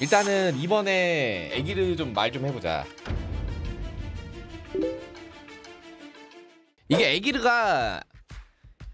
일단은 이번에 애기르 좀 말 좀 해보자. 이게 애기르가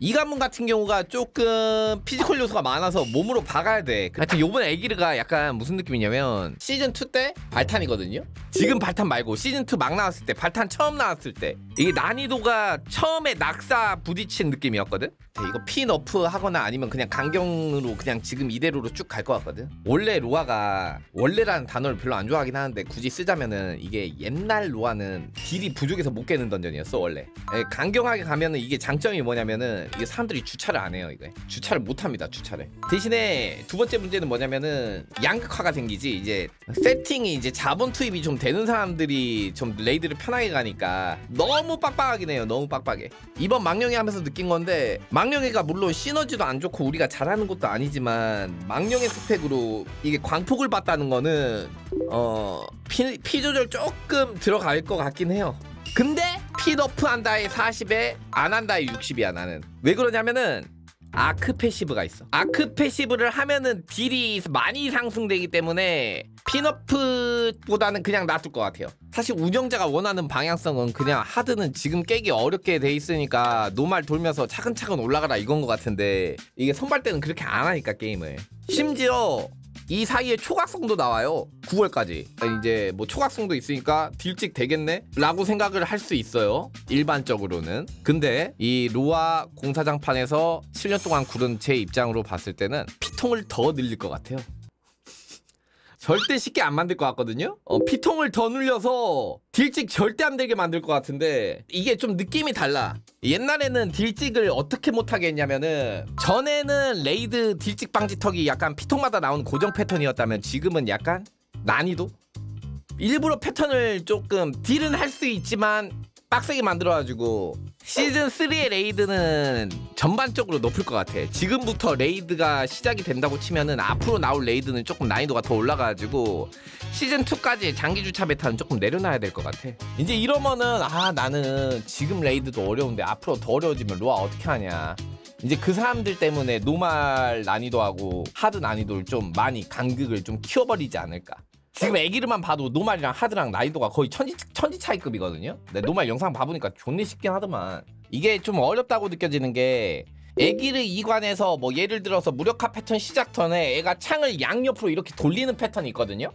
이 관문 같은 경우가 조금 physical 요소가 많아서 몸으로 박아야 돼. 하여튼 요번 애기르가 약간 무슨 느낌이냐면 시즌 2 때 발탄이거든요. 지금 발탄 말고 시즌 2 막 나왔을 때 발탄 처음 나왔을 때 이게 난이도가 처음에 낙사 부딪힌 느낌이었거든. 이거 피 nerf 하거나 아니면 그냥 강경으로 그냥 지금 이대로로 쭉 갈 것 같거든. 원래 로아가 원래라는 단어를 별로 안 좋아하긴 하는데 굳이 쓰자면은 이게 옛날 로아는 딜이 부족해서 못 깨는 던전이었어 원래. 예, 강경하게 가면은 이게 장점이 뭐냐면은 이게 사람들이 주차를 안 해요 이거. 주차를 못 합니다 주차를. 대신에 두 번째 문제는 뭐냐면은 양극화가 생기지 이제 세팅이 이제 자본 투입이 좀 되는 사람들이 좀 raid를 편하게 가니까 너무 빡빡하긴 해요 너무 빡빡해. 이번 망령이 하면서 느낀 건데 망령이가 물론 시너지도 안 좋고 우리가 잘하는 것도 아니지만 망령의 스펙으로 이게 광폭을 봤다는 거는 어 피, 피 조절 조금 들어갈 것 같긴 해요. 근데 피 nerf 한다에 40에 안 한다에 60이야 나는. 왜 그러냐면은 ark passive가 있어. ark passive를 하면은 딜이 많이 상승되기 때문에 피 nerf보다는 그냥 놔둘 것 같아요. 사실 운영자가 원하는 방향성은 그냥 hard는 지금 깨기 어렵게 돼 있으니까 normal 돌면서 차근차근 올라가라 이건 것 같은데 이게 선발 때는 그렇게 안 하니까 게임을. 심지어 이 사이에 초각성도 나와요. 9월까지. 이제 뭐 초각성도 있으니까 딜찍 되겠네? 라고 생각을 할 수 있어요. 일반적으로는. 근데 이 로아 공사장판에서 7년 동안 구른 제 입장으로 봤을 때는 피통을 더 늘릴 것 같아요 절대 쉽게 안 만들 것 같거든요? 어, 피통을 더 늘려서 딜찍 절대 안 되게 만들 것 같은데 이게 좀 느낌이 달라. 옛날에는 딜찍을 어떻게 못하게 했냐면은 전에는 raid 딜찍 방지턱이 약간 피통마다 나오는 고정 패턴이었다면 지금은 약간 난이도? 일부러 패턴을 조금 딜은 할 수 있지만 빡세게 만들어가지고 시즌 3의 raid는 전반적으로 높을 것 같아. 지금부터 raid가 시작이 된다고 치면은 앞으로 나올 raid는 조금 난이도가 더 올라가가지고 시즌 2까지 장기 주차 meta는 조금 내려놔야 될 것 같아. 이제 이러면은 아 나는 지금 raid도 어려운데 앞으로 더 어려워지면 로아 어떻게 하냐. 이제 그 사람들 때문에 normal 난이도하고 hard 난이도를 좀 많이 간극을 좀 키워버리지 않을까. 지금 애기르만 봐도 normal이랑 hard랑 난이도가 거의 천지, 천지 차이급이거든요. 네, normal 영상 봐보니까 존내 쉽긴 하더만. 이게 좀 어렵다고 느껴지는 게 애기르 이관에서 뭐 예를 들어서 무력화 패턴 시작 전에 애가 창을 양옆으로 이렇게 돌리는 패턴이 있거든요.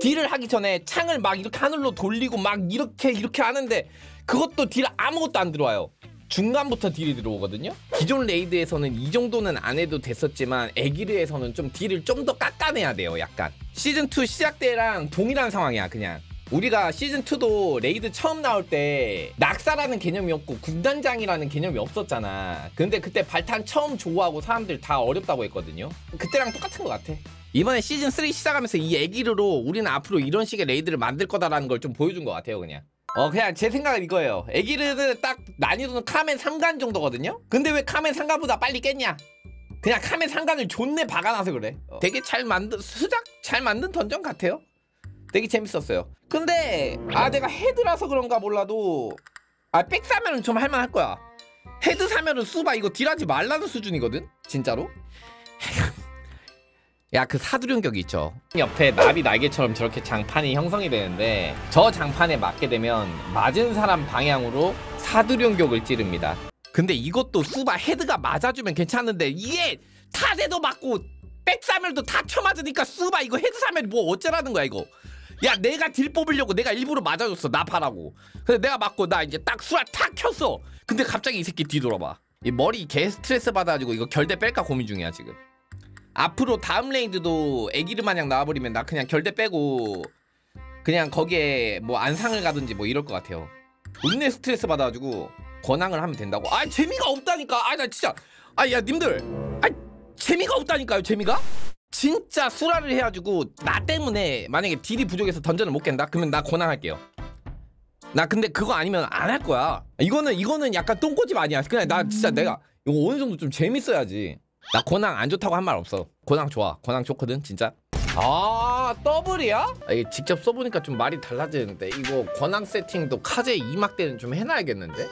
딜을 하기 전에 창을 막 이렇게 하늘로 돌리고 막 이렇게 이렇게 하는데 그것도 딜 아무것도 안 들어와요. 중간부터 딜이 들어오거든요. 기존 raid에서는 이 정도는 안 해도 됐었지만 에기르에서는 좀 딜을 좀 더 깎아내야 돼요. 약간 시즌 2 시작 때랑 동일한 상황이야. 그냥 우리가 시즌 2도 raid 처음 나올 때 낙사라는 개념이 없고 군단장이라는 개념이 없었잖아. 근데 그때 발탄 처음 좋아하고 사람들 다 어렵다고 했거든요. 그때랑 똑같은 것 같아. 이번에 시즌 3 시작하면서 이 애기르로 우리는 앞으로 이런 식의 raid를 만들 거다라는 걸 좀 보여준 것 같아요. 그냥. 어 그냥 제 생각은 이거예요. 애기르는 딱 난이도는 카멘 3관 정도거든요? 근데 왜 카멘 3관보다 빨리 깼냐? 그냥 카멘 3관을 존내 박아놔서 그래. 어. 되게 잘 만든 수작 잘 만든 던전 같아요. 되게 재밌었어요. 근데 아 내가 head라서 그런가 몰라도 아 back 사멸은 좀 할만할 거야. head 사멸은 수바 이거 딜하지 말라는 수준이거든? 진짜로 야 그 사두룡격이 있죠. 옆에 나비 날개처럼 저렇게 장판이 형성이 되는데 저 장판에 맞게 되면 맞은 사람 방향으로 사두룡격을 찌릅니다. 근데 이것도 수바 head가 맞아주면 괜찮은데 이게 타대도 맞고 back사멸도 다 쳐맞으니까 수바 이거 head 사멸이 뭐 어쩌라는 거야 이거? 야 내가 딜 뽑으려고 내가 일부러 맞아줬어 나파라고. 근데 내가 맞고 나 이제 딱 수라 탁 켰어. 근데 갑자기 이 새끼 뒤돌아봐. 이 머리 개 스트레스 받아가지고 이거 결대 뺄까 고민 중이야 지금 앞으로 다음 raid도 에기르 마냥 나와버리면 나 그냥 결대 빼고 그냥 거기에 뭐 안상을 가든지 뭐 이럴 것 같아요. 존내 스트레스 받아가지고 권왕을 하면 된다고. 아 재미가 없다니까. 아 나 진짜. 아 야 님들. 아 재미가 없다니까요 재미가? 진짜 수라를 해가지고 나 때문에 만약에 딜이 부족해서 던전을 못 깬다? 그러면 나 권항할게요. 나 근데 그거 아니면 안 할 거야. 이거는 이거는 약간 똥꼬집 아니야. 그냥 나 진짜 내가 이거 어느 정도 좀 재밌어야지 나 권항 안 좋다고 한 말 없어 권항 좋아 권항 좋거든 진짜 아 더블이야? 아, 이게 직접 써보니까 좀 말이 달라지는데 이거 권항 세팅도 카제 2막 때는 좀 해놔야겠는데?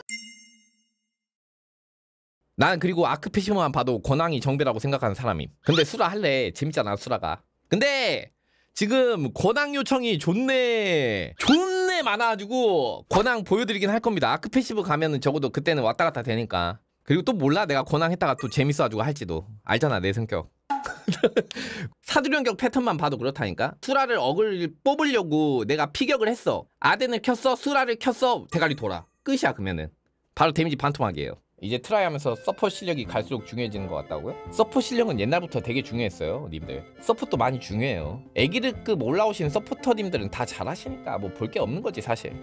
나는 그리고 ark passive만 봐도 권왕이 정배라고 생각하는 사람임 근데 수라 할래 재밌잖아 수라가 근데 지금 권왕 요청이 존내 존내 많아가지고 권왕 보여드리긴 할 겁니다. ark passive 가면은 적어도 그때는 왔다 갔다 되니까. 그리고 또 몰라. 내가 권왕 했다가 또 재밌어가지고 할지도. 알잖아 내 성격. 사두령격 패턴만 봐도 그렇다니까? 수라를 어글 뽑으려고 내가 피격을 했어. 아덴을 켰어 수라를 켰어 대가리 돌아. 끝이야 그러면은. 바로 damage 반토막이에요. 이제 try 하면서 서포 실력이 갈수록 중요해지는 것 같다고요? 서포 실력은 옛날부터 되게 중요했어요 님들. 서포도 많이 중요해요. 에기르급 올라오신 서포터님들은 다 잘하시니까 뭐 볼 게 없는 거지 사실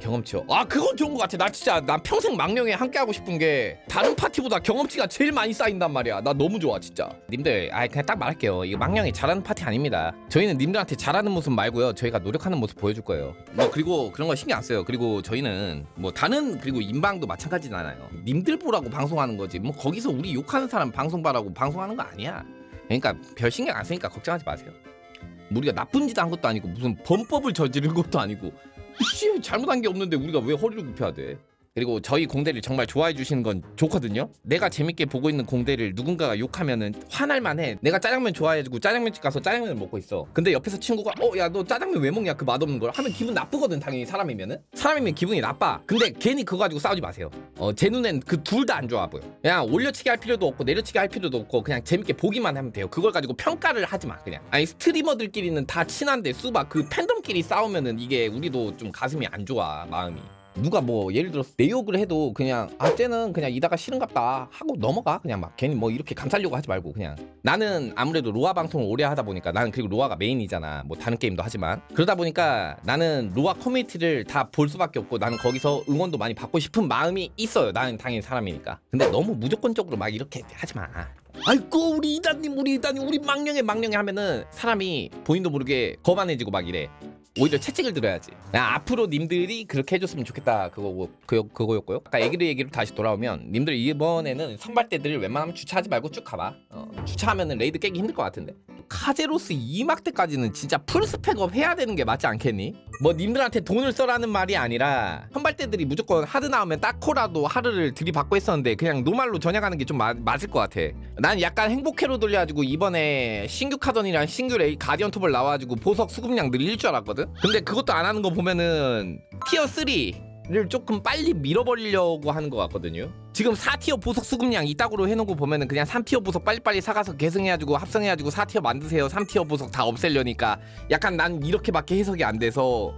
경험치요. 아 그건 좋은 것 같아. 나 진짜 난 평생 망령에 함께 하고 싶은 게 다른 파티보다 경험치가 제일 많이 쌓인단 말이야. 나 너무 좋아 진짜. 님들 아 그냥 딱 말할게요. 이거 망령이 잘하는 파티 아닙니다. 저희는 님들한테 잘하는 모습 말고요. 저희가 노력하는 모습 보여줄 거예요. 뭐 그리고 그런 거 신경 안 써요. 그리고 저희는 뭐 다른 그리고 인방도 마찬가지잖아요. 님들 보라고 방송하는 거지. 뭐 거기서 우리 욕하는 사람 방송 봐라고 방송하는 거 아니야. 그러니까 별 신경 안 쓰니까 걱정하지 마세요. 우리가 나쁜 짓 한 것도 아니고 무슨 범법을 저지른 것도 아니고 씨 잘못한 게 없는데 우리가 왜 허리를 굽혀야 돼? 그리고 저희 공대를 정말 좋아해 주시는 건 좋거든요. 내가 재밌게 보고 있는 공대를 누군가가 욕하면은 화날 만해. 내가 짜장면 좋아해가지고 짜장면집 가서 짜장면을 먹고 있어. 근데 옆에서 친구가 어 야 너 짜장면 왜 먹냐 그 맛없는 걸 하면 기분 나쁘거든 당연히 사람이면은 사람이면 기분이 나빠. 근데 괜히 그거 가지고 싸우지 마세요. 어 제 눈엔 그 둘 다 안 좋아 보여. 그냥 올려치기 할 필요도 없고 내려치기 할 필요도 없고 그냥 재밌게 보기만 하면 돼요. 그걸 가지고 평가를 하지 마 그냥. 아니 스트리머들끼리는 다 친한데 수박 그 팬덤끼리 싸우면은 이게 우리도 좀 가슴이 안 좋아 마음이. 누가 뭐 예를 들어서 내 욕을 해도 그냥 아 쟤는 그냥 이다가 싫은갑다 하고 넘어가? 그냥 막 괜히 뭐 이렇게 감싸려고 하지 말고 그냥. 나는 아무래도 로아 방송을 오래 하다 보니까 나는 그리고 로아가 메인이잖아. 뭐 다른 게임도 하지만. 그러다 보니까 나는 로아 커뮤니티를 다 볼 수밖에 없고 나는 거기서 응원도 많이 받고 싶은 마음이 있어요. 나는 당연히 사람이니까. 근데 너무 무조건적으로 막 이렇게 하지 마. 아이고 우리 이다님 우리 이다님 우리 망령에 망령에 하면은 사람이 본인도 모르게 거만해지고 막 이래 오히려 채찍을 들어야지. 야, 앞으로 님들이 그렇게 해줬으면 좋겠다. 그거 그 그거였고요. 아까 얘기를 얘기로 다시 돌아오면 님들 이번에는 선발대들을 웬만하면 주차하지 말고 쭉 가봐. 어, 주차하면은 raid 깨기 힘들 것 같은데. 카제로스 2막 때까지는 진짜 풀 spec up 해야 되는 게 맞지 않겠니? 뭐 님들한테 돈을 써라는 말이 아니라 선발대들이 무조건 hard 나오면 딱코라도 hard를 들이받고 했었는데 그냥 normal로 전향하는 게 좀 맞을 것 같아. 난 약간 행복회로 돌려가지고 이번에 신규 카던이랑 신규 레이 가디언 토벌 나와가지고 보석 수급량 늘릴 줄 알았거든. 근데 그것도 안 하는 거 보면은 tier 3 를 조금 빨리 밀어버리려고 하는 것 같거든요. 지금 4tier 보석 수급량 이따구로 해놓은 거 보면은 그냥 3tier 보석 빨리빨리 사가서 계승해가지고 합성해가지고 4tier 만드세요. 3tier 보석 다 없애려니까 약간 난 이렇게밖에 해석이 안 돼서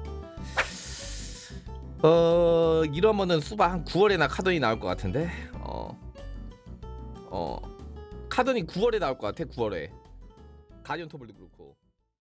어 이러면은 수바 한 9월에나 카던이 나올 것 같은데 어 어, 카던이 9월에 나올 것 같아 9월에 가디언 토벌도 그렇고